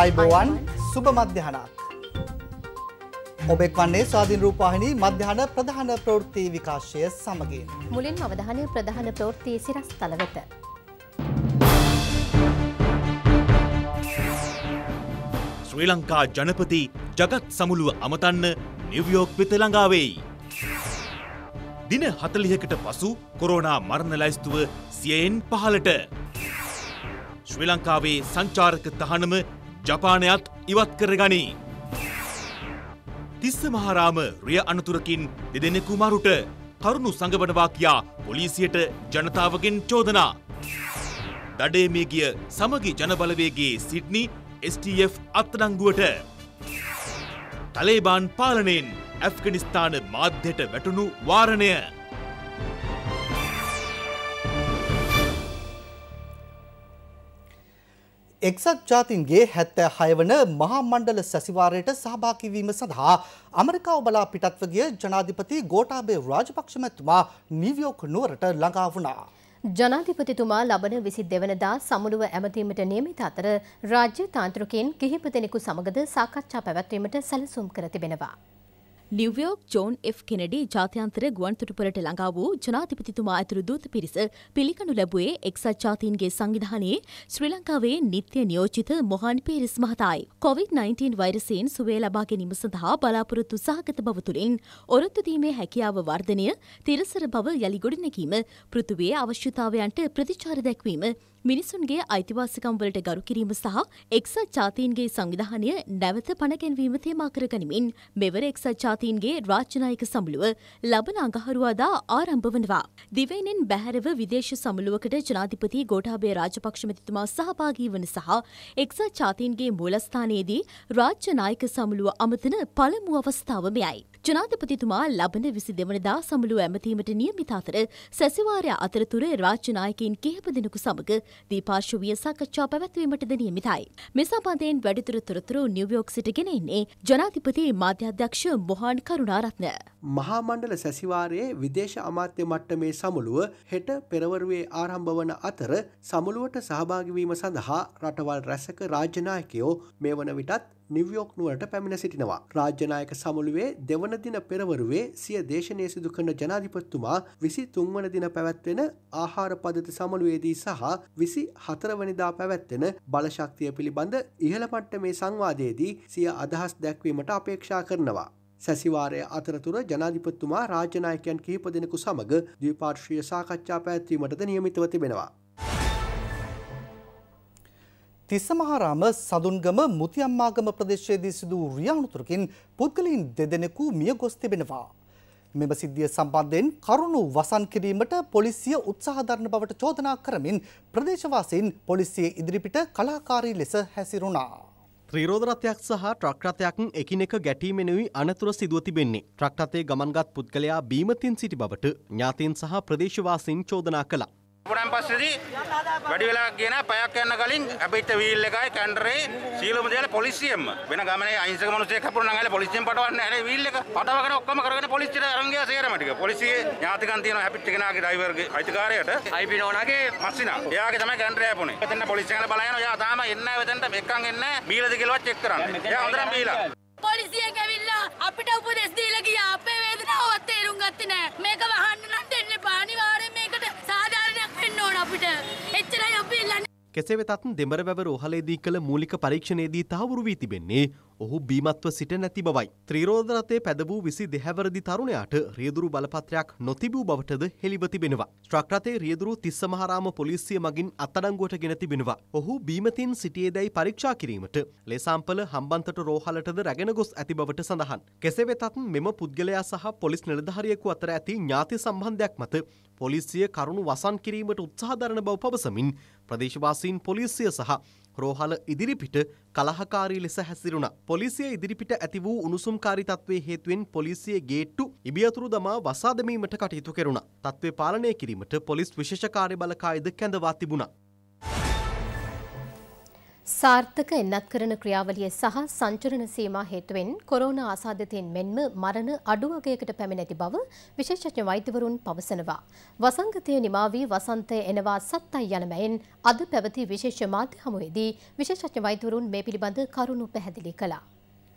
ආයිබෝවන් සුබ මධ්‍යහනක්. ඔබෙක් වන්නේ ස්වාධීන් රූපවාහිනී මධ්‍යහන ප්‍රධාන ප්‍රවෘත්ති විකාශය සමගින්. මුලින් අවධානය ප්‍රධාන ප්‍රවෘත්ති සිරස් තල වෙත. ශ්‍රී ලංකා ජනපති ජගත් සමුළුව අමතන්න නිව්යෝක් වෙත ළඟාවෙයි. දින හතලිහකට පසු කොරෝනා මරණ ලැයිස්තුව සියයෙන් පහලට. ශ්‍රී ලංකාවේ සංචාරක තහනම ජපානයත් ඉවත් කරගනී. තිස්ස මහාරාම රිය අනතුරකින් දෙදෙනෙකු මරුට කරුණු සඟවනවා කියා පොලිසියට ජනතාවගෙන් චෝදනා. දඩේමේ ගිය සමගි ජනබලවේගේ සිඩ්නි STF අත්අඩංගුවට. තලේබාන් පාලනයෙන් ඇෆ්ගනිස්ථාන මාධ්‍යට වැටුණු වාරණය. එක්සත් ජාතින්ගේ හැත්තෑ හයවන මහා මණ්ඩල සැසිවාරයට සහභාකිවීම සඳහා අමරිකාව බලා පිටත්ව ගිය ජනාධිපති ගෝටාබේ රාජපක්ෂ මැතුමා නිවියෝක් නුවරට ළඟා වුණා. ජනාධිපතිතුමා ලබන විසි දෙවනදා සමුළුව ඇමතීමට නියමිත අතර රාජ්‍ය තාන්ත්‍රකයෙන් කිහිප දෙනෙකු සමගද සාකච්ඡා පැවැත්වීමට සැලසුම් කර තිබෙනවා. නිව්යෝක් ජෝන් F කෙනඩි ජාත්‍යන්තර ගුවන්තොටුපළට ළඟා වූ ජනාධිපතිතුමා ඇතුළු දූත පිරිස පිළිගනු ලැබුවේ එක්සත් ජාතීන්ගේ සංවිධානයේ ශ්‍රී ලංකාවේ නිත්‍ය නියෝජිත මොහන් පේරිස් මහතායි. COVID-19 වෛරසයෙන් සුවේ ලබා ගැනීම සඳහා බලාපොරොත්තු සහගත බව තුළින් ඔරොත්තු දීමේ හැකියාව වර්ධනය, තිරසර බව යළි ගොඩනැගීම, පෘථුවියේ අවශ්‍යතාවයන්ට ප්‍රතිචාර දැක්වීම, මිනිසුන්ගේ අයිතිවාසිකම් වලට ගරු කිරීම සහ එක්සත් ජාතීන්ගේ සංවිධානය නැවත පණගැන්වීම තේමා කරගනිමින් මෙවර එක්සත් ජාතීන්ගේ රාජ්‍යනායක සමුළුව ලබන අඟහරුවාදා ආරම්භ වනවා. දිවයිනෙන් බැහැරව විදේශ සමුළුවකට ජනාධිපති ගෝඨාභය රාජපක්ෂ මැතිතුමා සහභාගී වන සහ එක්සත් ජාතීන්ගේ මූලස්ථානයේදී රාජ්‍ය නායක සමුළුව අමතන පළමු අවස්ථාව මෙයයි. ජනාධිපතිතුමා ලබන විසි දෙවනදා සමුළුව ඇමතීමට නියමිත අතර සැසිවාරය අතරතුර රාජ්‍ය නායකයින් කිහිප දෙනෙකු සමග දීපාර්ශවීය සාකච්ඡා පැවැත්වීමටද නියමිතයි. මේ සම්බන්ධයෙන් වැඩිදුර තොරතුරු නිව්යෝක් සිට ගෙන එන්නේ ජනාධිපති මාධ්‍යාධ්‍යක්ෂ මොහාන් කරුණාරත්න. මහා මණ්ඩල සැසිවාරයේ විදේශ අමාත්‍ය මට්ටමේ සමුළුව හෙට පෙරවරුවේ ආරම්භ වන අතර සමුළුවට සහභාගිවීම සඳහා රටවල් රැසක රාජ්‍යනායකයෝ මේ වන විටත් නිවියෝක් නුවරට පැමිණ සිටිනවා. රාජ්‍යනායක සමුළුවේ දෙවන දින පෙරවරුවේ සිය දේශනය සිදු කරන ජනාධිපත්තුමා විසි තුන්වන දින පැවැත්වෙන ආහාර පදත සමුළුවේදී සහ විසි හතරවනිදා පැවැත්වෙන බලශක්තිය පිළිබඳ ඉහළමට්ට මේ සංවාදයේදී සිය අදහස් දැක්වීමට අපේක්ෂා කරනවා. සැසිවාරය අතරතුර ජනාධිපත්තුමා රාජ්‍යනායකයන් කිහිප දෙනෙකු සමඟ දීපාර්ශ්‍රිය සාකච්ඡා පැත්වීමටද නියමිතව තිබෙනවා. තිස්සමහාරාම සදුන්ගම මුතියම්මාගම ප්‍රදේශයේදී සිදු රියානුතුරකින් පුද්ගලයින් දෙදෙනෙකු මිය ගොස් තිබෙනවා. මෙම සිද්ධිය සම්බන්ධයෙන් කරුණු වසන් කිරීමට පොලිසිය උත්සාහධරණ බවට චෝදනා කරමින් ප්‍රදේශවාසීන් පොලිසිය ඉදිරිපිට කලාකාරී ලෙස හැසිරුණා. ත්‍රීරෝධරථයක් සහ ට්‍රක්රථයක් එකිනෙක ගැටීමෙනුයි අනතුර සිදුව තිබෙන්නේ. ට්‍රක්රථයේ ගමන්ගත් පුද්ගලයා බීමතින් සිටි බවට ඥාතීන් සහ ප්‍රදේශවාසීන් චෝදනා කළා. පුරන් පස්සේදී වැඩි වෙලා කියන පැයක් යන කලින් අපිට වීල් එකයි කැන්ඩරේ සීලම දේල පොලිසියෙන්ම වෙන ගමනේ අහිංසක මිනිස්සෙක් හපුරු නම් ඇල පොලිසියෙන් පටවන්න නැහැ වීල් එක. පටවගෙන ඔක්කොම කරගෙන පොලිසියට අරන් ගියා සේරම ටික. පොලිසියේ ඥාතිකන් තියෙන හැපිට් කෙනාගේ ඩ්‍රයිවර්ගේ අයිතිකාරයට. අයිපි නෝනාගේ මස්සිනා. එයාගේ තමයි කැන්ඩරේ ආපුනේ එතන පොලිසියෙන් බලලා යනවා එයා තාම එන්නේ නැහැ වෙතෙන්ට එක්කන් එන්නේ නැහැ. බීලද කියලාවත් චෙක් කරන්න. එයා හොඳටම බීලා. පොලිසියෙන් ඇවිල්ලා අපිට උපදෙස් දීලා ගියා. අපේ වේදනාවත් තේරුම් ගත්තේ නැහැ. මේක කෙසේ වෙතත් දෙමරවැව රෝහලේදී කළ මූලික පරීක්ෂණයේදී තහවුරු වී තිබෙන්නේ ඔහු බීමත්ව සිට නැති බවයි. ත්‍රීරෝධරතේ පැද වූ විසි දෙහැවරදි තරුණයාට රියදුරු බලපත්‍රයක් නොතිබූ බවටද හෙළිව තිබෙනවා. ට්‍රක්රතේ රියදුරු තිස්සමහාරාම පොලිසිය මගින් අත්අඩංගුවට ගෙන තිබෙනවා. ඔහු බීමතින් සිටියේදැයි පරීක්ෂා කිරීමට ලේසාම්පල හම්බන්තට රෝහලටද රැගෙන ගොස් ඇති බවට සඳහන්. කෙසේ වෙතත් මෙම පුද්ගලයා සහ පොලිස් නිලධාරියෙකු අතර ඇති ඥාති සම්බන්ධයක් මත පොලිසිය කරුණු වසන් කිරීමට උත්සාහ දරන බව පවසමින් ප්‍රදේශවාසීන් පොලිසිය සහ රෝහල ඉදිරිපිට කලහකාරී ලෙස හැසිරුණ. පොලිසිය ඉදිරිපිට ඇති වූ උණුසුම්කාරී තත්වේ හේතුවෙන් පොලිසිය ගේට්ටු ඉබියතුරු දමා වසාදමීමට කටයුතු කෙරුණ. තත්වේ පාලනය කිරීමට පොලිස් විශේෂකාරය බලකායද කැඳවා තිබුණ. සාර්ථක එන්නත් කරන ක්‍රියාවලිය සහ සංචරණ සීමා හේතුවෙන් කොරෝනා ආසාදිතයින් මෙන්ම මරණ අඩු වගයකට පැමිණ ඇති බව විශේෂඥ වෛද්‍යවරුන් පවසනවා. වසංගතය නිමා වී වසන්තය එනවා සත්තයි යන මැයින් අද පැවති විශේෂ මාධ්‍ය හමුවේදී විශේෂඥ වෛද්‍යවරුන් මේ පිළිබඳ කරුණු පැහැදිලි කළා.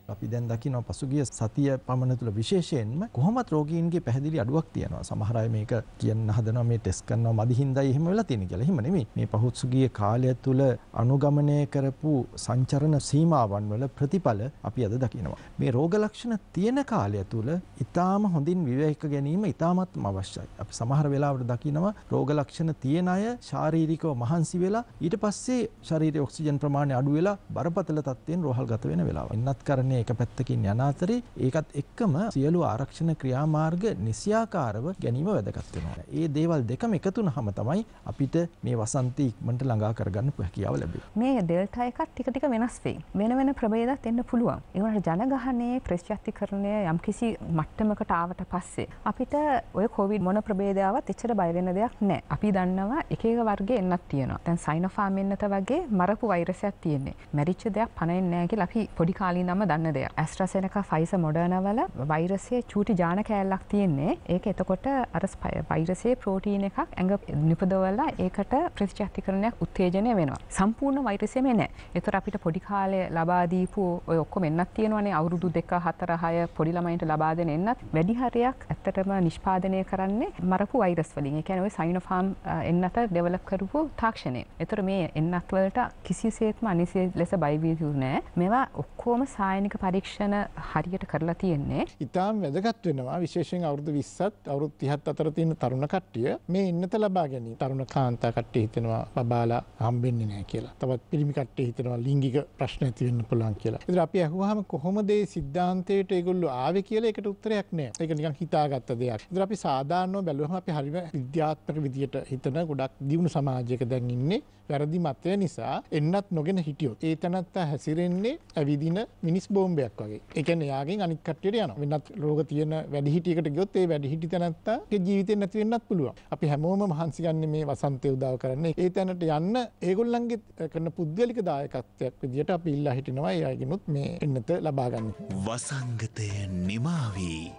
අපි දැන් දකිනවා පසුගිය සතිය පමණ තුළ විශේෂයෙන්ම කොහොමත් රෝගීන්ගේ පැහැදිලි අඩුවක් තියෙනවා. සමහර අය මේක කියන්න හදනවා මේ ටෙස්ට් කරනවා මදි හින්දායි එහෙම වෙලා තියෙන කියලා. එහෙම නෙමෙයි. මේ පහුත්සුගිය කාලය තුළ අනුගමනය කරපු සංචරණ සීමාවන් වල ප්‍රතිඵල අපි අද දකිනවා. මේ රෝග ලක්ෂණ තියෙන කාලය තුළ ඊටාම හොඳින් විවේක ගැනීම ඊටාමත්ම අවශ්‍යයි. අපි සමහර වෙලාවට දකිනවා රෝග ලක්ෂණ තියෙන අය ශාරීරිකව මහන්සි වෙලා ඊට පස්සේ ශරීරයේ ඔක්සිජන් ප්‍රමාණය අඩු වෙලා බරපතල තත්ත්වයෙන් රෝහල්ගත වෙන වෙලාව. ඉන්නත් කරන්නේ එක පැත්තකින් යන අතරේ ඒකත් එක්කම සියලු ආරක්ෂණ ක්‍රියාමාර්ග නිසියාකාරව ගැනීම වැදගත් වෙනවා. ඒ දේවල් දෙකම එකතු වුනහම තමයි අපිට මේ වසන්තය ඉක්මනට ළඟා කරගන්න හැකියාව ලැබෙන්නේ. මේ ඩෙල්ටා එකත් ටික ටික වෙනස් වෙයි. වෙන වෙන ප්‍රභේදත් එන්න පුළුවන්. ඒ වුණාට ජනගහනයේ ප්‍රතිශක්තිකරණය යම්කිසි මට්ටමකට ආවට පස්සේ අපිට ඔය කොවිඩ් මොන ප්‍රභේදාවත් එච්චර බය වෙන්න දෙයක් නැහැ. අපි දන්නවා එක එක වර්ග එන්නක් තියෙනවා. දැන් සයිනෝෆාම් එන්නත වගේ මරපු වෛරසයක් තියෙන්නේ. මැරිච්ච දෙයක් පණ නැහැ කියලා අපි පොඩි කාලේ ඉඳන්ම දන්න දන්න දෙයක්. ඇස්ට්‍රසෙනක ෆයිස මොඩර්නවල වෛරසය චූටි ජාන කෑල්ලක් තියෙන්නේ. ඒක එතකොට අර වෛරසයේ ප්‍රෝටීන එකක් ඇඟ නිපදවල්ලා ඒකට ප්‍රතිචක්තිකරණයක් උත්තේජනය වෙනවා. සම්පූර්ණ වෛරසයම නෑ. එතර අපිට පොඩි කාලය ලබාදීපු ඔය ඔක්කොම එන්නත් තියෙනවනේ. අවුරුදු දෙක හතර හය පොඩි ළමයින්ට ලබා දෙන එන්නත්. වැඩි හරියක් ඇත්තටම නිෂ්පාදනය කරන්නේ මරපු වෛරස් වලින්. ඒ කියන්නේ ඔය සයිනෝෆාම් එන්නත ඩෙවලොප් කරපු තාක්ෂණය. ඒතර මේ එන්නත් වලට කිසිසේත්ම අනිසි ලෙස බය විය යුතු නෑ. මේවා ඔක්කොම සායනික ප්‍රායෝගික පරීක්ෂණ හරියට කරලා තියෙන්නේ. ඉතාම වැදගත් වෙනවා විශේෂයෙන් අවුරුදු 20ත් අවුරුදු 30ත් අතර තියෙන තරුණ කට්ටිය මේ ඉන්නත ලබා ගැනීම. තරුණ කාන්තා කට්ටිය හිතෙනවා බබාලා හම්බෙන්නේ නැහැ කියලා. තවත් පිරිමි කට්ටිය හිතෙනවා ලිංගික ප්‍රශ්න ඇති වෙන්න පුළුවන් කියලා. ඉතින් අපි අහුවාම කොහොමද මේ සිද්ධාන්තයට ඒගොල්ලෝ ආවේ කියලා ඒකට උත්තරයක් නැහැ. ඒක නිකන් හිතාගත්ත දෙයක්. ඉතින් අපි සාමාන්‍යව බැලුවම අපි හරිම විද්‍යාත්මක විදියට හිතන ගොඩක් දියුණු සමාජයක දැන් ඉන්නේ වැරදි මතය නිසා එන්නත් නොගෙන හිටියොත්. ඒ තැනත්තා හැසිරෙන්නේ ඇවිදින මිනිස් බෝ බෝම්බයක් වගේ. ඒ කියන්නේ යාගෙන් අනික් කට්ටියට යනවා. වෙනත් රෝග තියෙන වැඩිහිටියකට ගියොත් ඒ වැඩිහිටි තැනත්තාගේ ජීවිතේ නැති වෙන්නත් පුළුවන්. අපි හැමෝම මහන්සි ගන්න මේ වසන්තය උදාව කරන්න. ඒ තැනට යන්න ඒගොල්ලන්ගේ කරන පුද්ගලික දායකත්වයක් විදියට අපි ඉල්ලා හිටිනවා. ඒ අයගෙනුත් මේ එන්නත ලබා ගන්න. වසංගතය නිමාවී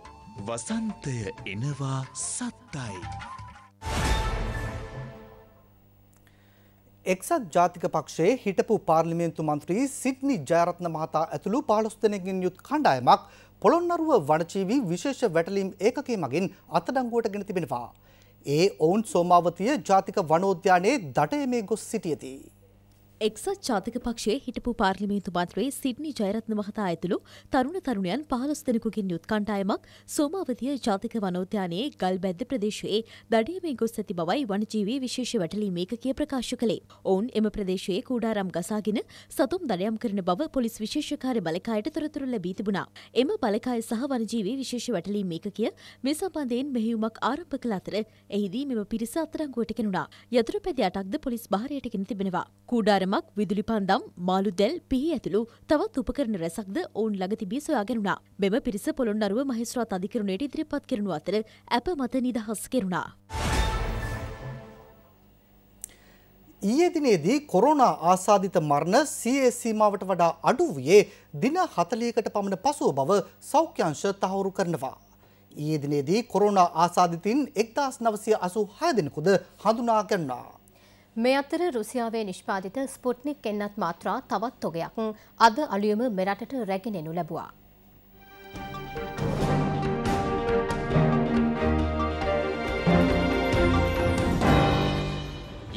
වසන්තය එනවා සත්තයි. එක්සත් ජාතික පක්ෂයේ හිටපු පාර්ලිමේන්තු මන්ත්‍රී සිඩ්නි ජයරත්න මහතා ඇතුළු පාලොස් දෙනෙකින් යුත් කණ්ඩායමක් පොළොන්නරුව වනජීවී විශේෂ වැටලීම් ඒකකය මගින් අත්අඩංගුවට ගෙන තිබෙනවා. ඒ ඔවුන් සෝමාවතිය ජාතික වනෝද්‍යානයේ දටයමේ ගොස් සිටියති. එක්සත් ජාතික පක්ෂයේ හිටපු පාර්ලිමේන්තු මන්ත්‍රී සිඩ්නි ජයරත්න මහතා ඇතුළු තරුණ තරුණයන් පහළොස් දෙනෙකුකින් යුත් කණ්ඩායමක් සෝමාවතිය ජාතික වනෝද්‍යානයේ ගල්බැද්ද ප්‍රදේශයේ දඩියමේ ගොස් ඇති බවයි වනජීවී විශේෂ වැටලීම් ඒකකය ප්‍රකාශ කළේ. ඔවුන් එම ප්‍රදේශයේ කූඩාරම් ගසාගෙන සතුම් දඩයම් කරන බව පොලිස් විශේෂකාර්ය බලකායට තොරතුරු ලැබී තිබුණා. එම බලකාය සහ වනජීවී විශේෂ වැටලීම් ඒකකය මේ සම්බන්ධයෙන් මෙහෙයුමක් ආරම්භ කළ අතර එහිදී මෙම පිරිස අත්අඩංගුවට ගෙනුණා. යතුරු පැදි අටක්ද පොලිස් බාරයට ගෙන තිබෙනවා. කූඩාරම් තරමක් විදුලි පන්දම් මාළු දැල් පිහි ඇතුළු තවත් උපකරණ රැසක්ද ඔවුන් ළඟ තිබී සොයාගෙනුණා. මෙම පිරිස පොළොන්නරුව මහේස්ත්‍රාත් අධිකරණයට ඉදිරිපත් කරනු අතර ඇප මත නිදහස් කෙරුණා. ඊයේ දිනේදී කොරෝනා ආසාදිත මරණ CA සීමාවට වඩා අඩු වූයේ දින 40කට පමණ පසුව බව සෞඛ්‍යංශ තහවුරු කරනවා. ඊයේ දිනේදී කොරෝනා ආසාදිතින් 1986 දෙනෙකුද හඳුනා ගන්නා. මේ අතර රුසියාවේ නිෂ්පාදිත ස්පුට්නික් එන්නත් මාත්‍රා තවත් තොගයක් අද අලුයම මෙරටට රැගෙනෙනු ලැබුවා.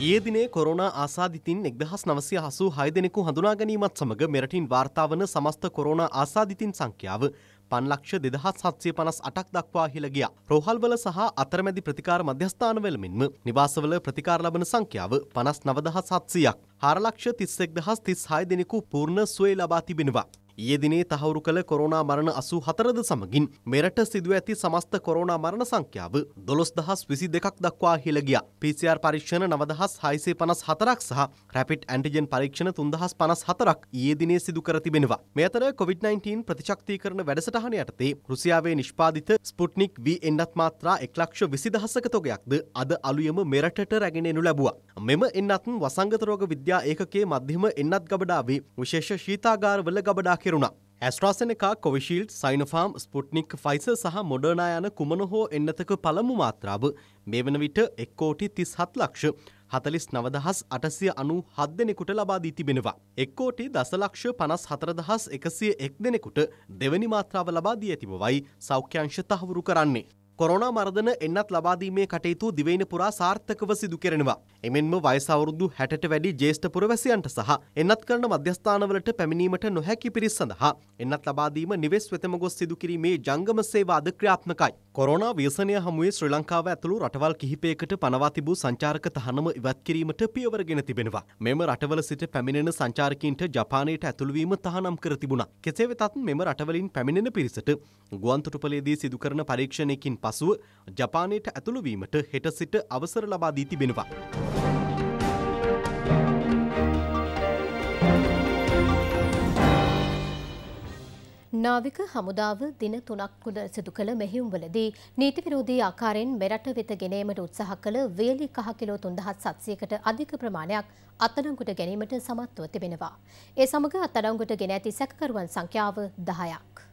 ඒ දිනේ කොරුණා ආසාධිතින් එක්දහස් නවසය හසු හය දෙනෙකු හඳුනා ගැනීමත් සමඟ මෙරටින් වාර්තාවන සමස්ත කොරුණා ආසාධිතින් සංඛ්‍යාව පන්ලක්ෂ දෙදහත් සත්සය පනස් අටක් දක්වා හිළගිය. රෝහල්වල සහ අතරමැදි ප්‍රතිකාර මධ්‍යස්ථානවල මෙන්ම නිවාසවල ප්‍රතිකාර ලබන සංඛ්‍යාව පනස් නවදහ සත්සියක්. හාරලක්ෂ තිස්සෙක් දහස් තිස් හය දෙනෙකු පූර්ණ සුවේ ලබා තිබෙනවා. ඊයේ දිනේ තහවුරු කළ කොරෝනා මරණ 84ද සමගින් මෙරට සිදුව ඇති සමස්ත කොරෝනා මරණ සංඛ්‍යාව 12022ක් දක්වා ඉහළ ගියා. PCR පරීක්ෂණ 9654ක් සහ රැපිඩ් ඇන්ටිජන් පරීක්ෂණ 3054ක් ඊයේ දිනේ සිදු කර තිබෙනවා. මේ අතර COVID-19 ප්‍රතිශක්තිකරණ වැඩසටහන යටතේ රුසියාවේ නිෂ්පාදිත ස්පුට්නික් V එන්නත් මාත්‍රා 1,20,000ක තොගයක්ද අද අලුයම මෙරටට රැගෙන එනු ලැබුවා. මෙම එන්නත් වසංගත රෝග විද්‍යා ඒකකයේ මධ්‍යම එන්නත් ගබඩාවේ විශේෂ ශීතාගාරවල ගබඩා කෙරුණා. AstraZeneca Covishield Sinopharm Sputnik Pfizer සහ මොඩර්නා යන කුමන හෝ එන්නතක පළමු මාත්‍රාව මේ වන විට එක්කෝටි තිස් හත් ලක්ෂ හතලිස් නවදහස් අටසිය අනු හත් දෙනෙකුට ලබාදී තිබෙනවා. එක්කෝටි දසලක්ෂ පනස් හතරදහස් එකසිය එක් දෙනෙකුට දෙවැනි මාත්‍රාව ලබාදී ඇති බවයි සෞඛ්‍යංශ තහවුරු කරන්නේ. කොරෝනා මර්දන එන්නත් ලබාදීමේ කටයුතු දිවයින පුරා සාර්ථකව සිදු කෙරෙනවා. එමෙන්ම වයසවුරුදු හැට වැඩි ජේෂ්ඨ පුරවැසියන්ට සහ එන්නත් කරන මධ්‍යස්ථානවලට පැමිණීමට නොහැකි පිරිස් සඳහා එන්නත් ලබාදීම නිවෙස් වෙතම ගොස් සිදු කිරීමේ ජංගම සේවාද ක්‍රියාත්මකයි. කොරෝනා ව්‍යසනය හමුවේ ශ්‍රී ලංකාව ඇතුළු රටවල් කිහිපයකට පනවා තිබූ සංචාරක තහනම ඉවත් කිරීමට පියවරගෙන තිබෙනවා. මෙම රටවල සිට පැමිණෙන සංචාරකින්ට ජපානයට ඇතුළුවීම තහනම් කර තිබුණා. කෙසේ වෙතත් මෙම රටවලින් පැමිණෙන පිරිසට ගුවන්තොටුපලේදී සිදු කරන පරීක්ෂණයකින් පසුව ජපානයට ඇතුළුවීමට හෙට සිට අවසර ලබා දී තිබෙනවා. නාවික හමුදාව දින තුනක්කුද සිදු කළ මෙහිුම්වලදී නීති විරෝධී ආකාරයෙන් මෙරට වෙත ගෙනීමට උත්සාහ කළ වේලි කහ කිලෝ තුන්දහත් සත්සයකට අධික ප්‍රමාණයක් අත්අඩංගුවට ගැනීමට සමත්ව තිබෙනවා. ඒ සමග අත්අඩංගුවට ගෙන ඇති සැකකරුවන් සංඛ්‍යාව දහයක්.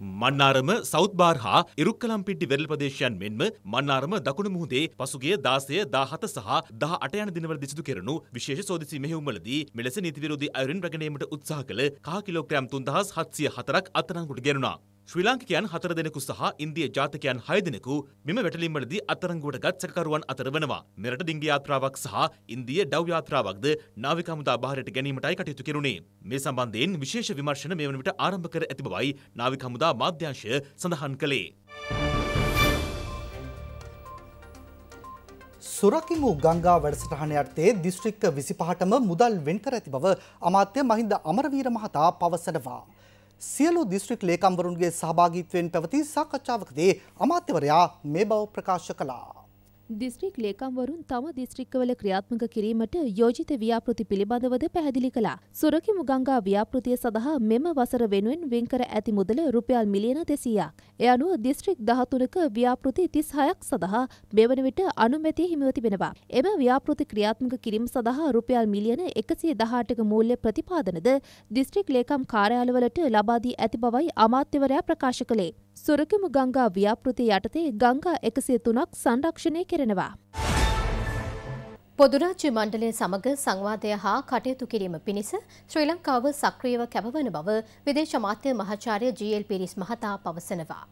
මන්නාරම සෞත්බාර් හා ඉරුක්කලම්පිට්ටි වෙරළ ප්‍රදේශයන් මෙන්ම මන්නාරම දකුණු මුහුදේ පසුගිය දාසය දාහත සහ දහ අට යන දිනවල දිසිදු කෙරනු විශේෂ සෝදිසි මෙහෙවුම්වලදී මෙලෙස නීති විරෝධී අයුරින් රැගෙනීමට උත්සාහ කළ කහ කිලෝග්‍රෑම් තුන්දහස් හත්සිය හතරක් අත්අඩංගුවට ගැනුණා. ශ්‍රී ලාංකිකයන් හතර දෙනෙකු සහ ඉන්දිය ජාතකයන් හය දෙනෙකු මෙම වැටලීම්වලදී අත්තරංගුවට ගත් සැකකරුවන් අතර වනවා. මෙරට ඩිංගි යාත්‍රාවක් සහ ඉන්දිය ඩව් යාත්‍රාවක්ද නාවික හමුදා බාහිරට ගැනීමටයි කටයුතු කෙරුණේ. මේ සම්බන්ධයෙන් විශේෂ විමර්ශන මේ වන විට ආරම්භ කර ඇති බවයි නාවික හමුදා මාධ්‍යංශය සඳහන් කළේ. සුරකින් වූ ගංගා වැඩසටහන යටතේ දිස්ත්‍රික්ක විසිපහටම මුදල් වෙන් කර ඇති බව අමාත්‍ය මහින්ද අමරවීර මහතා පවසනවා. සියලු දිස්ත්‍රික් ලේකම්වරුන්ගේ සහභාගීත්වයෙන් පැවති සාකච්ඡාවකදී අමාත්‍යවරයා මේ බව ප්‍රකාශ කළා. දිස්ත්‍රික් ලේකම්වරුන් තම දිස්ත්‍රික්කවල ක්‍රියාත්මක කිරීමට යෝජිත ව්‍යාපෘති පිළිබඳවද පැහැදිලි කළා. සුරකිමු ගංගා ව්‍යාපෘතිය සඳහා මෙම වසර වෙනුවෙන් වෙන්කර ඇති මුදල රුපියල් මිලියන දෙසීයක්. එය අනුව දිස්ත්‍රික් දහතුනක ව්‍යාපෘති තිස් හයක් සඳහා මෙවන විට අනුමැතිය හිමිව තිබෙනවා. එම ව්‍යාපෘති ක්‍රියාත්මක කිරීම සඳහා රුපියල් මිලියන එකසිය දහටක මූල්‍ය ප්‍රතිපාදනද දිස්ත්‍රික් ලේකම් කාර්යාලවලට ලබාදී ඇති බවයි අමාත්‍යවරයා ප්‍රකාශ කළේ. සුරකමු ගංගා ව්‍යාපෘති යටතේ ගංගා එකසිය තුනක් සංරක්ෂණය කෙරෙනවා. පොදුරාජ්‍ය මණ්ඩලය සමග සංවාදය හා කටයුතු කිරීම පිණිස ශ්‍රී ලංකාව සක්‍රියව කැපවන බව විදේශ මාත්‍ය මහාචාර්ය ජීඑල් පිරිස් මහතා පවසනවා.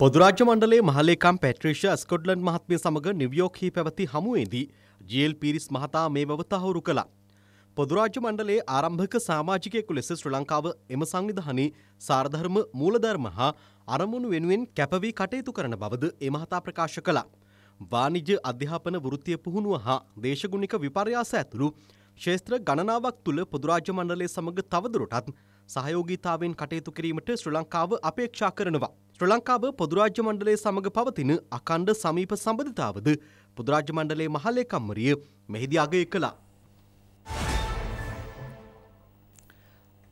පොදුරාජ්‍ය මණ්ඩලේ මහලේකම් පැට්‍රිෂ ස්කොඩ්ලන්ඩ් මහත්මිය සමග නිව්යෝක්හි පැවති හමුවේදී ජීල් පිරිස් මහතා මේ බව තහවුරු කළා. පොදුරාජ්‍ය මණ්ඩලේ ආරම්භක සාමාජිකයෙකු ලෙස ශ්‍ර ලංකාව එම සංවිධානයේ සාර්ධර්ම මූලධර්ම හා අරමුණු වෙනුවෙන් කැපවී කටයුතු කරන බවද එමහතා ප්‍රකාශ කළා. වානිජ්‍ය අධ්‍යාපන වෘත්තිය පුහුණුව හා දේශගුණික විපර්යාස ඇතුළු ශේත්‍ර ගණනාවක් තුළ පොදුරාජ්‍ය මණ්ඩලය සමඟ තවදුරටත් සහයෝගීතාවෙන් කටයුතු කිරීමට ශ්‍ර ලංකාව අපේක්ෂා කරනවා. ශ්‍ර ලංකාව පොදුරාජ්‍ය මණ්ඩලේ සමඟ පවතින අකණ්ඩ සමීප සම්බධතාවද පුදුරාජ්‍ය මණ්ඩලේ මහලේකම්මරිය මෙහිදී අගය කළා.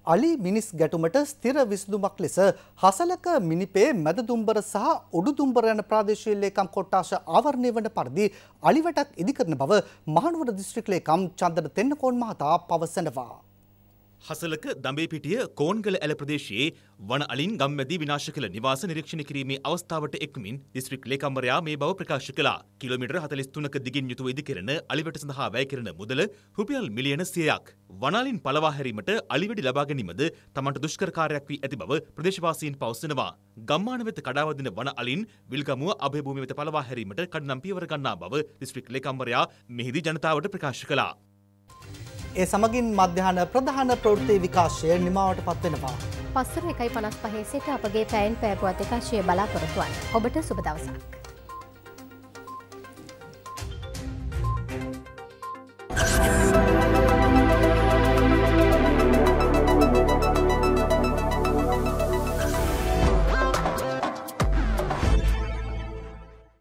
අලි මිනිස් ගැටුමට ස්තිර විසඳුමක් ලෙස හසලක මිනිපේ මැද දුම්බර සහ උඩු දුම්බර යන ප්‍රාදේශීය ලේකම් කොට්ටාශ ආවරණය වන පරිදි අලිවැටක් ඉදිකරන බව මහනුවර දිස්ත්‍රික් ලේකම් චන්දන තෙන්නකෝන් මහතා පවසනවා. හසලක දඹේපිටිය කෝන්ගල ඇල ප්‍රදේශයේ වන අලින් ගම්මැදී විනාශ කළ නිවාස නිරීක්ෂණය කිරීමේ අවස්ථාවට එක්මින් දිස්ත්‍රික් ලේකම්වරයා මේ බව ප්‍රකාශ කළා. කිලෝමීටර් 43ක දිගින් යුතුව ඉදිකරන අලිවැට සඳහා වැය කරන මුදල රුපියල් මිලියන 100ක්. වනාලින් පළවා හැරීමට අලිවැඩි ලබා ගැනීමද තමන්ට දුෂ්කර කාර්යයක් වී ඇති බව ප්‍රදේශවාසීන් පවසනවා. ගම්මාන වෙත කඩාවදින වන අලින් විල්ගමුව අභයභූමිය වෙත පළවා හැරීමට කඩනම් පියවර ගන්නා බව දිස්ත්‍රික් ලේකම්වරයා මෙහිදී ජනතාවට ප්‍රකාශ කළා. ඒ සමගින් මධ්‍යහන ප්‍රධාන ප්‍රවෘත්ති විකාශය නිමාවට පත්වෙනවා. පස්සර එකයි පනස් පහේ සිට අපගේ පැයින් පෑපුවත් එකශය බලාපොරොත්තුවන් ඔබට සුබ දවසක්.